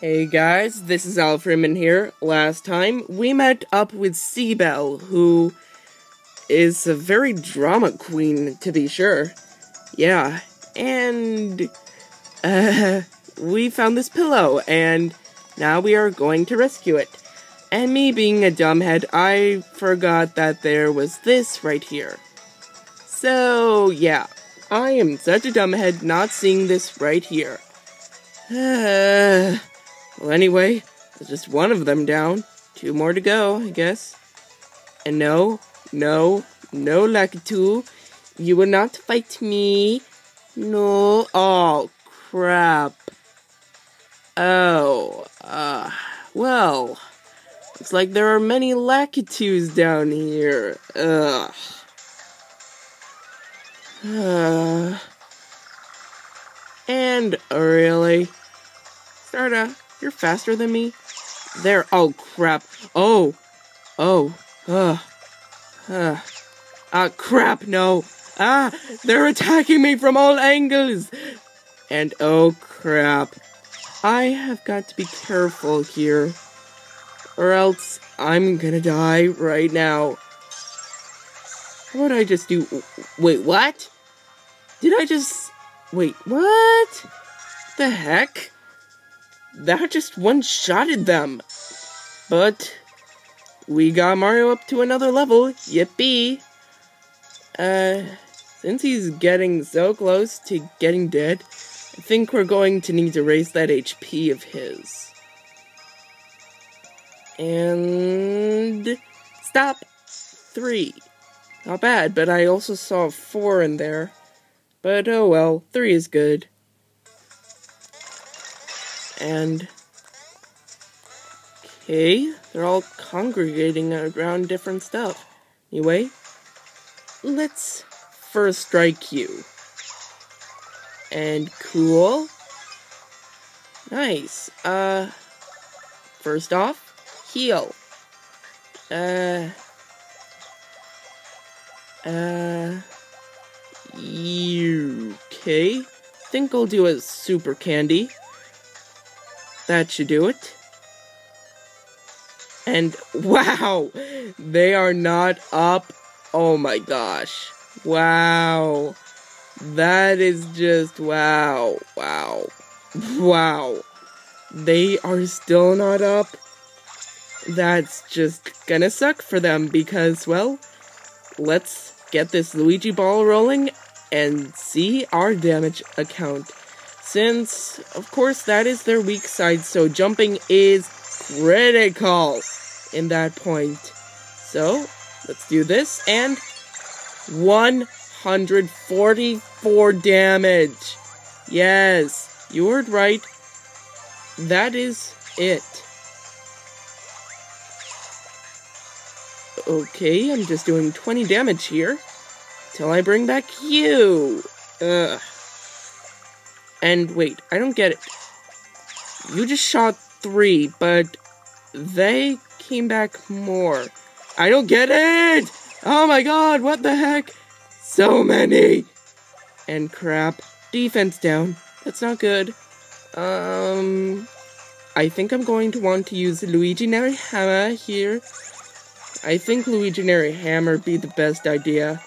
Hey guys, this is Al Freeman here. Last time we met up with Seabelle, who is a very drama queen, to be sure. Yeah, and uh, we found this Pi'illo, and now we are going to rescue it. And me being a dumbhead, I forgot that there was this right here. So, yeah, I am such a dumbhead not seeing this right here. Uh, well, anyway, there's just one of them down. Two more to go, I guess. And no, no, no, Lakitu. You will not fight me. No. Oh, crap. Oh, uh, well. Looks like there are many Lakitus down here. Ugh. Uh, and really? Starta, you're faster than me. There. Oh, crap. Oh. Oh. Ugh. Uh. Ah, crap, no. Ah, they're attacking me from all angles. And oh, crap. I have got to be careful here. Or else I'm gonna die right now. What did I just do? Wait, what? Did I just... Wait, what? The heck? That just one-shotted them. But... We got Mario up to another level. Yippee! Uh... Since he's getting so close to getting dead, I think we're going to need to raise that HP of his. And... Stop! Three. Not bad, but I also saw four in there. But oh well, three is good. And... Okay, they're all congregating around different stuff. Anyway, let's first strike you. And cool. Nice. Uh, first off, heal. Uh, uh, You. okay. Think I'll do a super candy. That should do it. And wow, they are not up. Oh my gosh. Wow. That is just wow. Wow. Wow. They are still not up. That's just gonna suck for them because, well, let's get this Luigi ball rolling and see our damage account. Since, of course, that is their weak side, so jumping is critical in that point. So, let's do this, and 144 damage. Yes, you heard right. That is it. Okay, I'm just doing 20 damage here. Till I bring back you. Ugh. And wait, I don't get it. You just shot three, but they came back more. I don't get it! Oh my god, what the heck? So many! And crap. Defense down. That's not good. Um... I think I'm going to want to use Luigi Hammer here. I think Luigi Hammer be the best idea.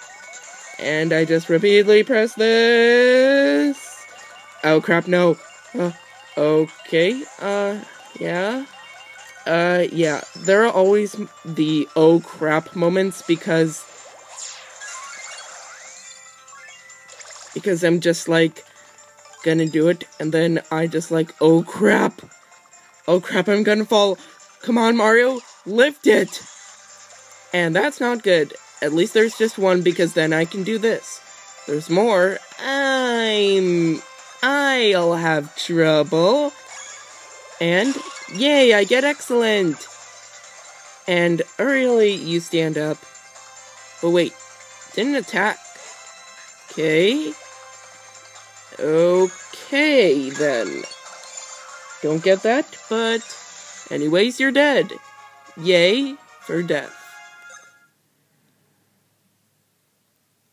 And I just repeatedly press this. Oh crap, no. Uh, okay, uh, yeah. Uh, yeah, there are always the oh crap moments because. Because I'm just like gonna do it, and then I just like, oh crap. Oh crap, I'm gonna fall. Come on, Mario, lift it! And that's not good. At least there's just one because then I can do this. There's more. I'm... I'll have trouble. And, yay, I get excellent! And, really, you stand up. But wait, didn't attack. Okay. Okay, then. Don't get that, but... Anyways, you're dead. Yay for death.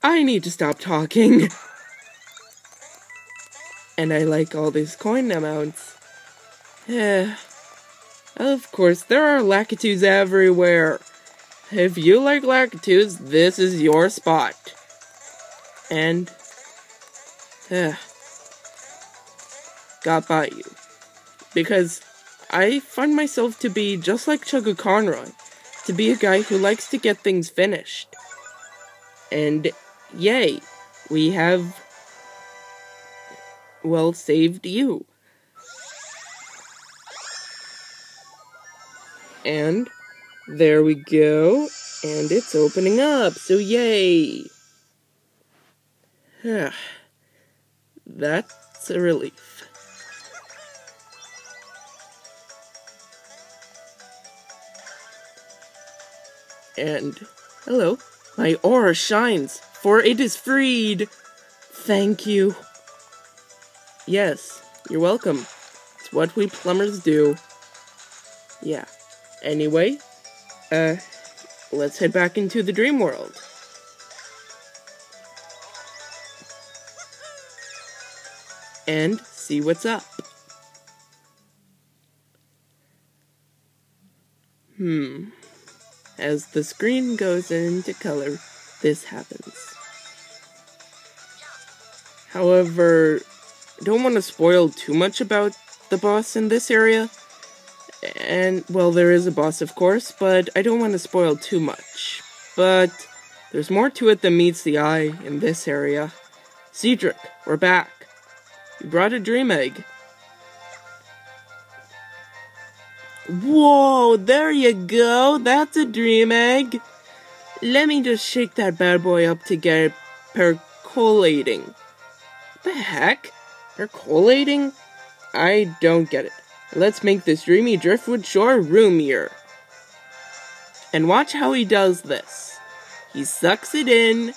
I need to stop talking. and I like all these coin amounts. Eh. of course, there are Lakitus everywhere. If you like Lakitus, this is your spot. And, eh, got by you. Because I find myself to be just like Chuggaaconroy, to be a guy who likes to get things finished. And yay, we have, well, saved you. And there we go. And it's opening up, so yay! That's a relief. And hello, my aura shines, for it is freed. Thank you. Yes, you're welcome. It's what we plumbers do. Yeah. Anyway, uh, let's head back into the dream world. And see what's up. Hmm. As the screen goes into color, this happens. However, don't want to spoil too much about the boss in this area. And, well, there is a boss, of course, but I don't want to spoil too much. But there's more to it than meets the eye in this area. Cedric, we're back. You brought a dream egg. Whoa, there you go. That's a dream egg. Let me just shake that bad boy up to get it percolating. The heck? Percolating? I don't get it. Let's make this dreamy driftwood shore roomier. And watch how he does this. He sucks it in,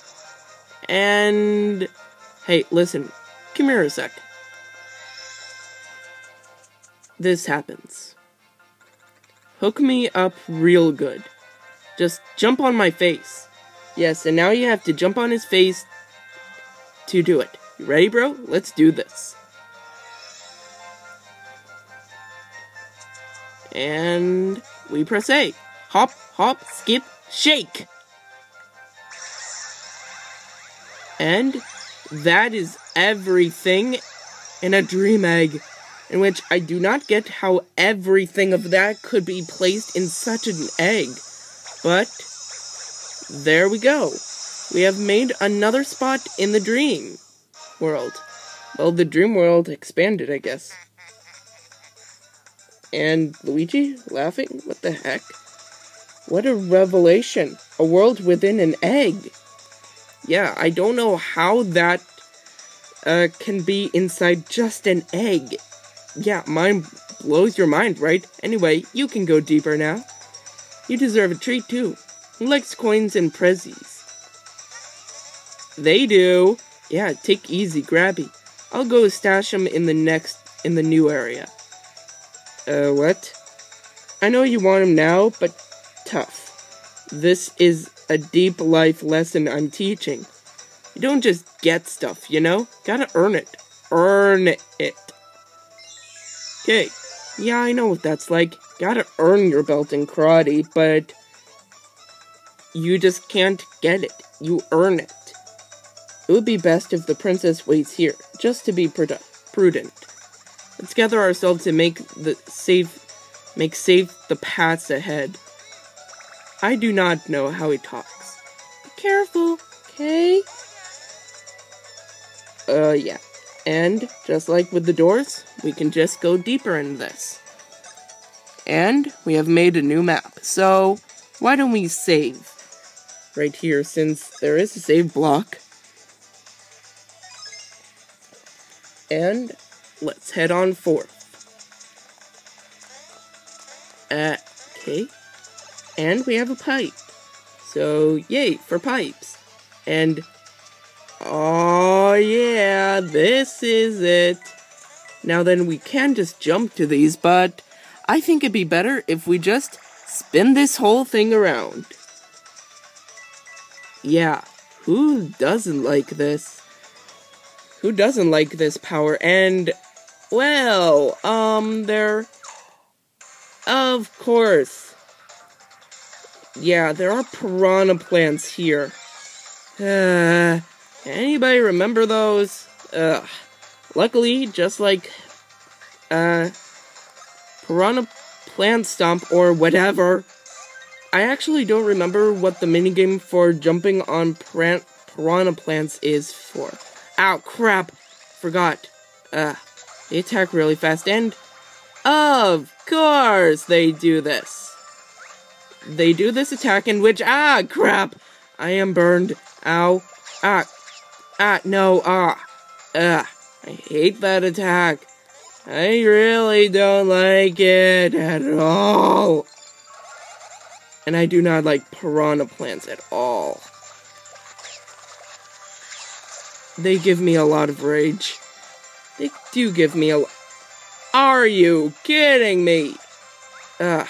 and... Hey, listen, come here a sec. This happens. Hook me up real good. Just jump on my face. Yes, and now you have to jump on his face to do it. You ready, bro? Let's do this. And we press A. Hop, hop, skip, shake. And that is everything in a dream egg in which I do not get how everything of that could be placed in such an egg. But there we go. We have made another spot in the dream world. Well, the dream world expanded, I guess. And Luigi laughing? What the heck? What a revelation. A world within an egg. Yeah, I don't know how that uh, can be inside just an egg yeah, mine blows your mind, right? Anyway, you can go deeper now. You deserve a treat too. Who likes coins and prezzies? They do. Yeah, take easy, grabby. I'll go stash them in the next, in the new area. Uh, what? I know you want them now, but tough. This is a deep life lesson I'm teaching. You don't just get stuff, you know? Gotta earn it. Earn it. Okay, yeah, I know what that's like. Gotta earn your belt in karate, but you just can't get it. You earn it. It would be best if the princess waits here, just to be prudent. Let's gather ourselves and make the safe, make safe the paths ahead. I do not know how he talks. Be careful, okay? Uh, yeah. And just like with the doors, we can just go deeper in this. And we have made a new map. So why don't we save right here since there is a save block. And let's head on forth. Uh, okay. And we have a pipe. So, yay for pipes. And Oh yeah, this is it. Now then, we can just jump to these, but I think it'd be better if we just spin this whole thing around. Yeah, who doesn't like this? Who doesn't like this power? And, well, um, there Of course. Yeah, there are piranha plants here. Uh, anybody remember those? Ugh. Luckily, just like, uh, piranha plant stomp or whatever, I actually don't remember what the minigame for jumping on piranha plants is for. Ow, crap! Forgot. Uh, they attack really fast and... Of course they do this. They do this attack in which... Ah, crap! I am burned. Ow. Ah. Ah, no, ah. Ugh. I hate that attack. I really don't like it at all. And I do not like piranha plants at all. They give me a lot of rage. They do give me a. Are you kidding me? Ugh.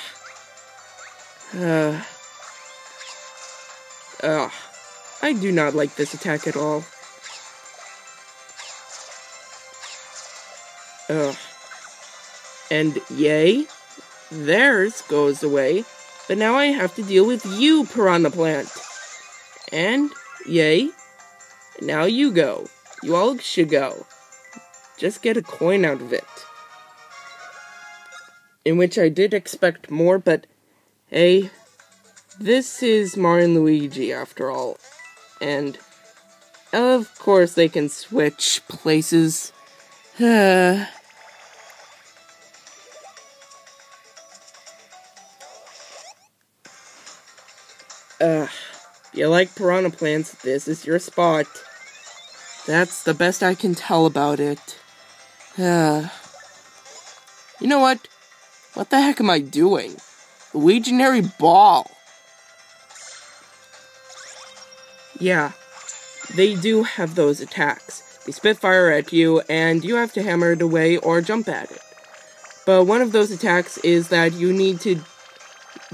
Uh. Ugh. I do not like this attack at all. Ugh. And yay, theirs goes away, but now I have to deal with you, Piranha Plant. And yay, now you go. You all should go. Just get a coin out of it. In which I did expect more, but hey, this is Mario Luigi after all. And of course they can switch places. uh, you like piranha plants, this is your spot. That's the best I can tell about it. Uh, you know what? What the heck am I doing? Luiginary Ball. Yeah, they do have those attacks. They spit fire at you, and you have to hammer it away or jump at it. But one of those attacks is that you need to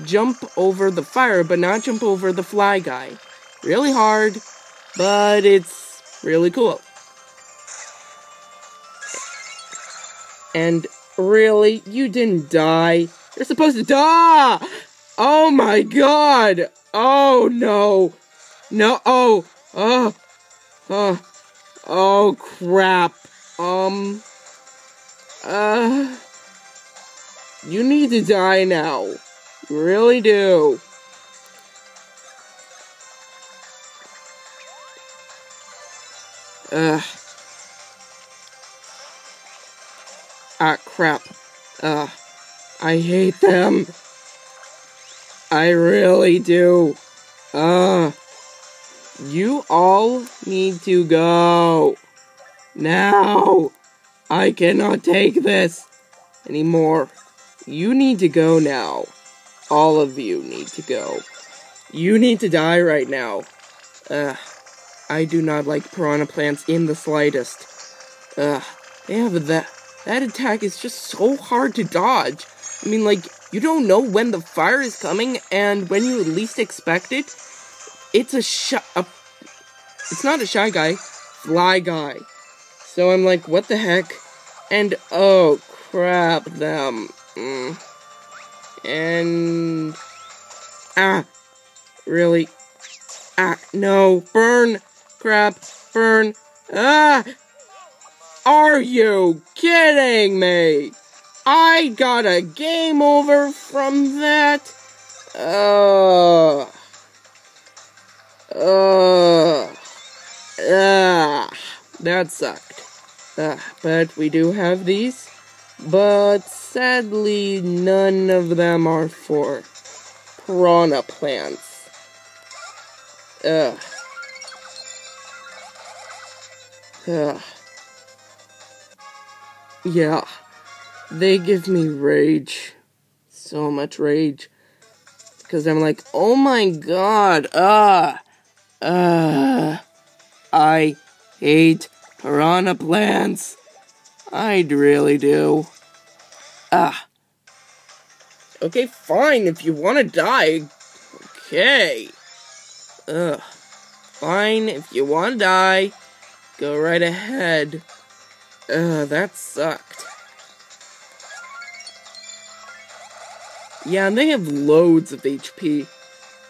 jump over the fire, but not jump over the fly guy. Really hard, but it's really cool. And really, you didn't die. You're supposed to die! Oh my god! Oh no! No, oh, oh, oh, oh crap. Um, uh, you need to die now. You really do. Ugh. Ah, crap. Ugh. I hate them. I really do. Ugh. You all need to go. Now. I cannot take this anymore. You need to go now. All of you need to go. You need to die right now. Ugh. I do not like piranha plants in the slightest. Ugh. They have that. That attack is just so hard to dodge. I mean, like, you don't know when the fire is coming, and when you least expect it, it's a shy. It's not a shy guy, fly guy. So I'm like, what the heck? And oh crap, them. Mm. And ah, really? Ah, no, burn, crap, fern. Ah, are you kidding me? I got a game over from that. Ugh. Ugh. Ah, that sucked. Uh, but we do have these. But sadly, none of them are for piranha plants. Ugh. Ugh. Yeah. They give me rage. So much rage. Because I'm like, oh my god, ah. Uh, I hate piranha plants. I really do. Ah. Okay, fine, if you want to die. Okay. Ugh. Fine, if you want to die, go right ahead. Ugh, that sucked. Yeah, and they have loads of HP.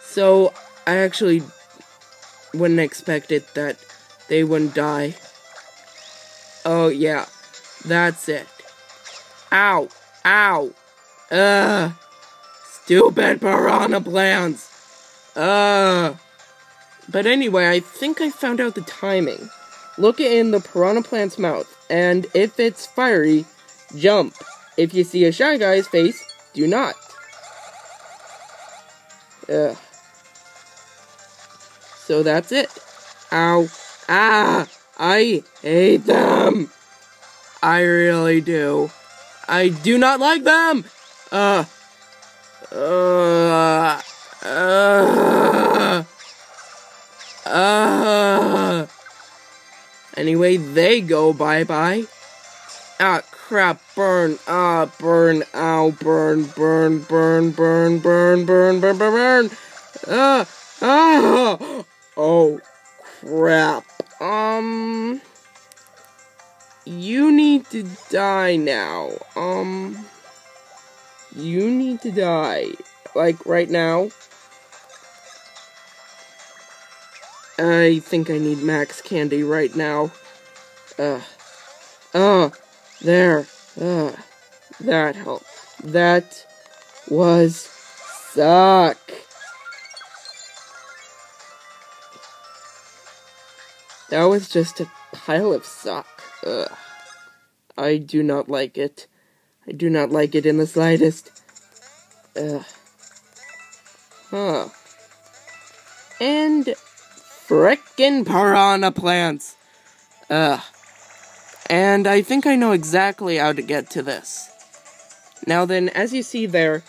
So, I actually wouldn't expect it that they wouldn't die. Oh, yeah. That's it. Ow. Ow. Ugh. Stupid piranha plants. Ugh. But anyway, I think I found out the timing. Look in the piranha plant's mouth, and if it's fiery, jump. If you see a shy guy's face, do not. Ugh. So that's it. Ow. Ah! I hate them! I really do. I do not like them! Uh. Uh. Uh. Uh. Anyway, they go bye-bye. Ah, crap, burn, ah, burn, ow, burn, burn, burn, burn, burn, burn, burn, burn, burn, ah, ah, oh, crap, um, you need to die now, um, you need to die, like, right now. I think I need max candy right now. Uh, uh, there, uh, that helped. That was suck. That was just a pile of suck. Ugh. I do not like it. I do not like it in the slightest. Ugh. Huh. And frickin' piranha plants. Ugh. And I think I know exactly how to get to this. Now then, as you see there,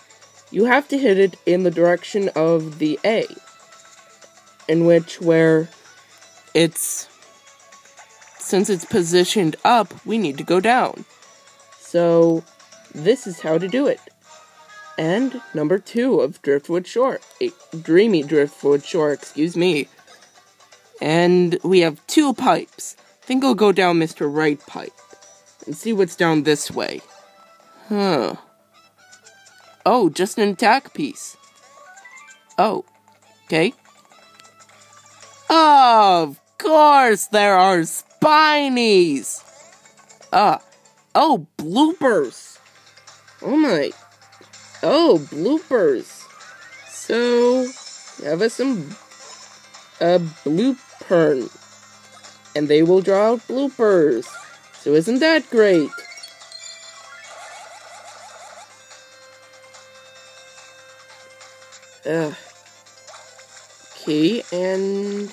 you have to hit it in the direction of the A. In which, where it's. Since it's positioned up, we need to go down. So, this is how to do it. And number two of Driftwood Shore. A dreamy Driftwood Shore, excuse me. And we have two pipes. I think I'll go down Mr. Right pipe. And see what's down this way. Huh. Oh, just an attack piece. Oh. Okay. Of course there are spinies! Ah. Oh, bloopers! Oh my. Oh, bloopers. So, have us some a blooper. And they will draw out bloopers. So isn't that great? Ugh. Okay, and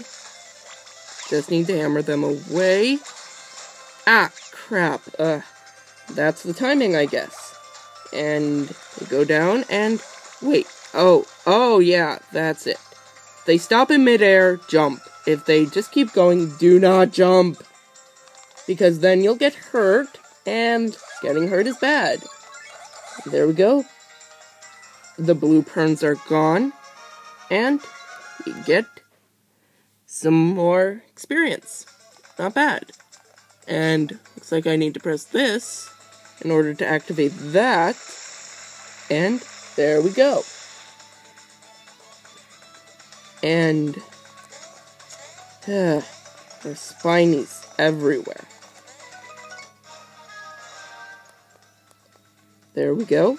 just need to hammer them away. Ah, crap. Uh, that's the timing, I guess. And they go down and wait. Oh, oh yeah, that's it. They stop in midair, jump. If they just keep going, do not jump. Because then you'll get hurt, and getting hurt is bad. There we go. The bloopers are gone, and you get some more experience. Not bad. And looks like I need to press this in order to activate that. And there we go. And there's spinies everywhere. There we go.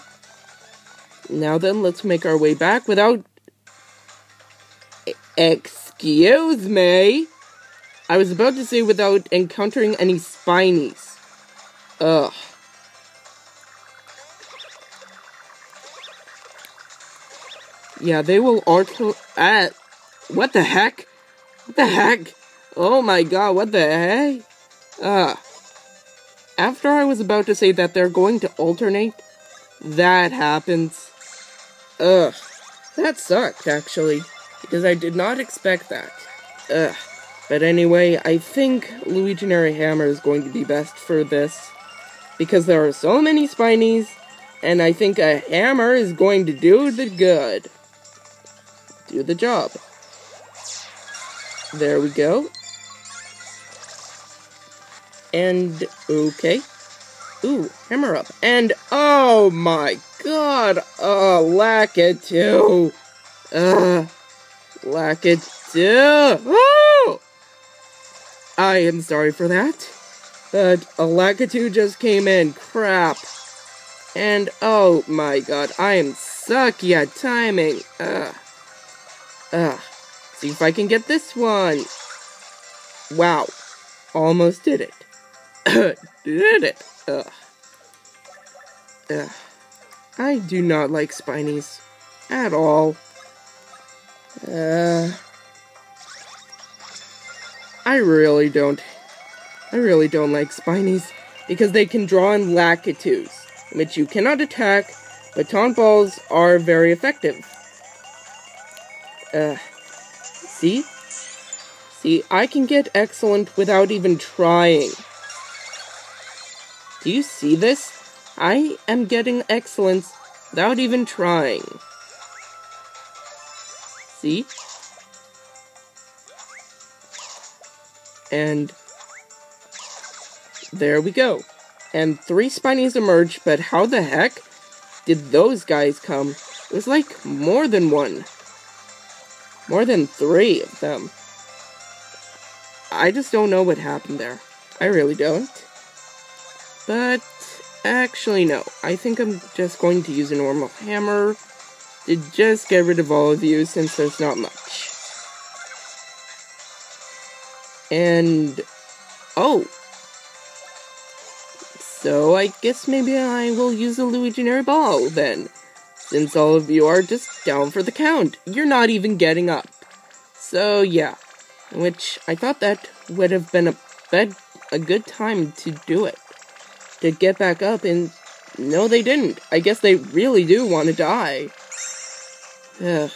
Now then, let's make our way back without... Excuse me? I was about to say without encountering any spinies. Ugh. Yeah, they will auto... Ah, what the heck? What the heck? Oh my god, what the heck? Uh, after I was about to say that they're going to alternate, that happens. Ugh. That sucked, actually, because I did not expect that. Ugh. But anyway, I think Luiginary Hammer is going to be best for this, because there are so many Spinies, and I think a hammer is going to do the good. Do the job. There we go. And, okay. Ooh, hammer up. And, oh my god! Uh, oh, Lakitu! Ugh. Lakitu! Oh! I am sorry for that. But a Lakitu just came in. Crap. And oh my god, I am sucky at timing. Ugh. Ugh. See if I can get this one. Wow. Almost did it. did it. Ugh. Ugh. I do not like Spinies. At all. Uh, I really don't. I really don't like Spinies because they can draw in Lakitus, which you cannot attack, but taunt balls are very effective. Uh, see? See, I can get excellent without even trying. Do you see this? I am getting excellence without even trying. See? And there we go. And three Spinies emerged, but how the heck did those guys come? It was like more than one. More than three of them. I just don't know what happened there. I really don't. But actually, no. I think I'm just going to use a normal hammer to just get rid of all of you since there's not much. And oh, so I guess maybe I will use a Luiginary Ball then, since all of you are just down for the count. You're not even getting up. So yeah, which I thought that would have been a bed a good time to do it. To get back up and no they didn't. I guess they really do want to die. Ugh.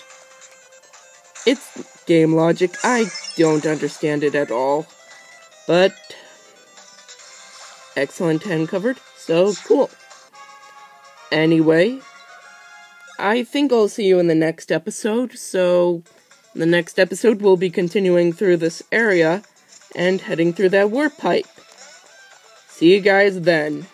It's game logic. I don't understand it at all. But excellent 10 covered, so cool. Anyway, I think I'll see you in the next episode, so the next episode we'll be continuing through this area and heading through that warp pipe. See you guys then.